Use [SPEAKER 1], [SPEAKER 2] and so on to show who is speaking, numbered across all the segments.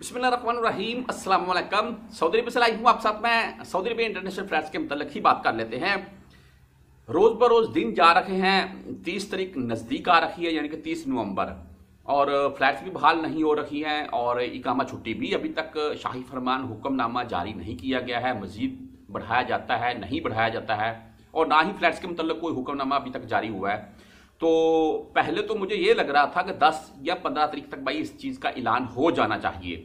[SPEAKER 1] अस्सलाम वालेकुम सऊदी अरब से लाइव हूँ आप साथ में। सऊदी अरब इंटरनेशनल फ्लैट्स के मतलब ही बात कर लेते हैं। रोज बरोज दिन जा रखे हैं। तीस तारीख नज़दीक आ रखी है, यानी कि तीस नवंबर। और फ्लैट्स भी बहाल नहीं हो रखी हैं और इकामा छुट्टी भी अभी तक शाही फरमान हुक्मनामा जारी नहीं किया गया है। मजीद बढ़ाया जाता है, नहीं बढ़ाया जाता है। और ना ही फ्लैट्स के मतलब कोई हुक्मनामा अभी तक जारी हुआ है। तो पहले तो मुझे ये लग रहा था कि 10 या 15 तारीख तक भाई इस चीज़ का ऐलान हो जाना चाहिए।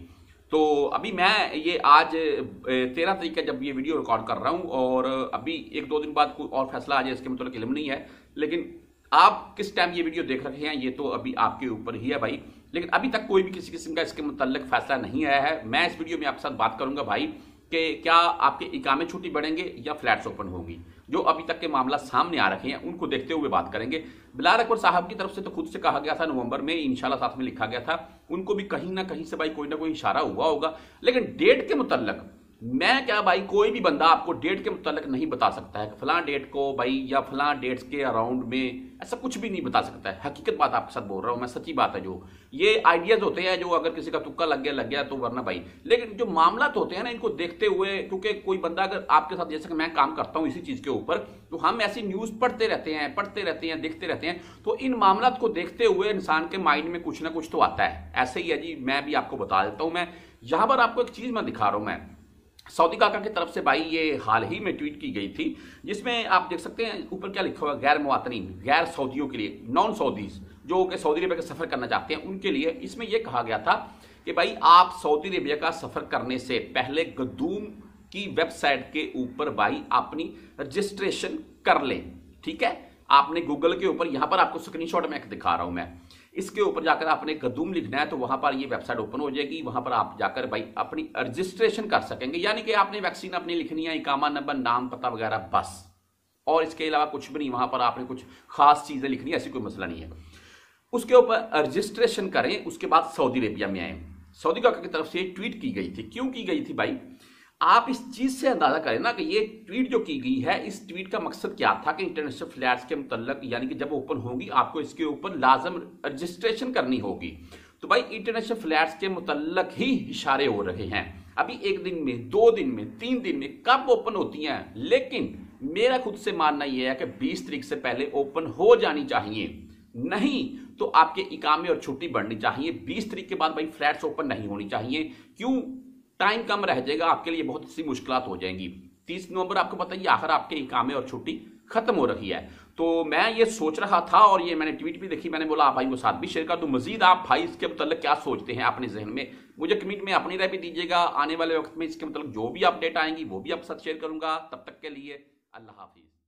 [SPEAKER 1] तो अभी मैं ये आज तेरह तारीख का जब ये वीडियो रिकॉर्ड कर रहा हूँ और अभी एक दो दिन बाद कोई और फैसला आ जाए, इसके मतलब इलम नहीं है। लेकिन आप किस टाइम ये वीडियो देख रहे हैं, ये तो अभी आपके ऊपर ही है भाई। लेकिन अभी तक कोई भी किसी किस्म का इसके मतलब फैसला नहीं आया है। मैं इस वीडियो में आपके साथ बात करूँगा भाई कि क्या आपके इकामे छुट्टी बढ़ेंगे या फ्लैट्स ओपन होंगी। जो अभी तक के मामला सामने आ रखे हैं, उनको देखते हुए बात करेंगे। बिलाल अकबर साहब की तरफ़ से तो खुद से कहा गया था, नवंबर में इंशाल्लाह साथ में लिखा गया था। उनको भी कहीं ना कहीं से भाई कोई ना कोई इशारा हुआ होगा। लेकिन डेट के मुतलक मैं क्या भाई, कोई भी बंदा आपको डेट के मुतालिक नहीं बता सकता है फलां डेट को भाई या फलां डेट्स के अराउंड में ऐसा कुछ भी नहीं बता सकता है। हकीकत बात आपके साथ बोल रहा हूँ, मैं सच्ची बात है जो। ये आइडियाज़ होते हैं जो अगर किसी का तुक्का लग गया लग गया तो वरना भाई। लेकिन जो मामला तो होते हैं ना, इनको देखते हुए, क्योंकि कोई बंदा अगर आपके साथ, जैसे कि मैं काम करता हूँ इसी चीज़ के ऊपर तो हम ऐसी न्यूज़ पढ़ते रहते हैं, पढ़ते रहते हैं, देखते रहते हैं। तो इन मामला को देखते हुए इंसान के माइंड में कुछ ना कुछ तो आता है। ऐसे ही है जी, मैं भी आपको बता देता हूँ मैं। यहाँ पर आपको एक चीज़ मैं दिखा रहा हूँ मैं। सऊदी काका की तरफ़ से भाई ये हाल ही में ट्वीट की गई थी, जिसमें आप देख सकते हैं, ऊपर क्या लिखा हुआ गैर मुआतनी गैर सऊदियों के लिए नॉन सऊदीज जो कि सऊदी अरेबिया का सफ़र करना चाहते हैं, उनके लिए इसमें यह कहा गया था कि भाई आप सऊदी अरेबिया का सफ़र करने से पहले गदूम की वेबसाइट के ऊपर भाई अपनी रजिस्ट्रेशन कर लें, ठीक है? आपने गूगल के ऊपर, यहाँ पर आपको स्क्रीनशॉट में दिखा रहा हूँ मैं। इसके ऊपर जाकर आपने कदूम लिखना है तो वहाँ पर ये वेबसाइट ओपन हो जाएगी। वहाँ पर आप जाकर भाई अपनी रजिस्ट्रेशन कर सकेंगे। यानी कि आपने वैक्सीन अपनी लिखनी है, इकामा, नंबर, नाम, पता वगैरह, बस। और इसके अलावा कुछ भी नहीं, वहाँ पर आपने कुछ खास चीज़ें लिखनी ऐसी कोई मसला नहीं है। उसके ऊपर रजिस्ट्रेशन करें, उसके बाद सऊदी अरेबिया में आए। सऊदी का की तरफ़ से ट्वीट की गई थी। क्यों की गई थी भाई? आप इस चीज़ से अंदाज़ा करें ना कि ये ट्वीट जो की गई है, इस ट्वीट का मकसद क्या था कि इंटरनेशनल फ्लैट्स के मुतलक यानी कि जब ओपन होगी, आपको इसके ऊपर लाजम रजिस्ट्रेशन करनी होगी। तो भाई इंटरनेशनल फ्लैट्स के मुतलक ही इशारे हो रहे हैं। अभी एक दिन में, दो दिन में, तीन दिन में कब ओपन होती हैं? लेकिन मेरा खुद से मानना यह है कि बीस तारीख से पहले ओपन हो जानी चाहिए। नहीं तो आपके इकामे और छुट्टी बढ़नी चाहिए। बीस तारीख के बाद भाई फ्लैट्स ओपन नहीं होनी चाहिए। क्यों? टाइम कम रह जाएगा, आपके लिए बहुत सी मुश्किल हो जाएँगी। तीस नवंबर, आपको बताइए आखिर आपके इकामे और छुट्टी खत्म हो रही है। तो मैं ये सोच रहा था और ये मैंने ट्वीट भी देखी, मैंने बोला, आप भाई वो साथ भी शेयर कर दो। मजीद आप भाई इसके मतलब क्या सोचते हैं अपने जहन में? मुझे कमेंट में अपनी राय भी दीजिएगा। आने वाले वक्त में इसके मतलब जो भी अपडेट आएँगी, वो भी आप साथ शेयर करूँगा। तब तक के लिए अल्लाह हाफिज़।